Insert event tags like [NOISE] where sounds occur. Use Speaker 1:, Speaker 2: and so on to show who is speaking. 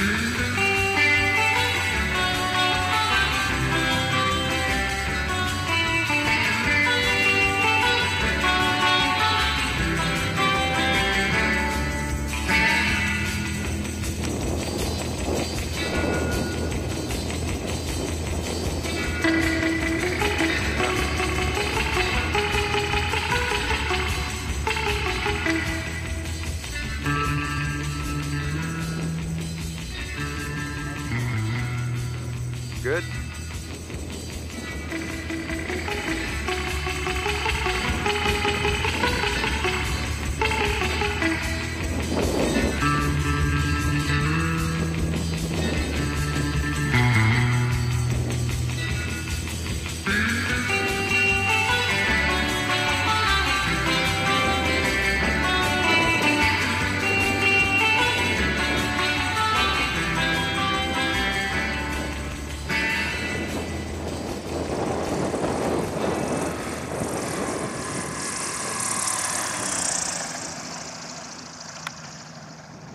Speaker 1: Thank [LAUGHS] you. Good.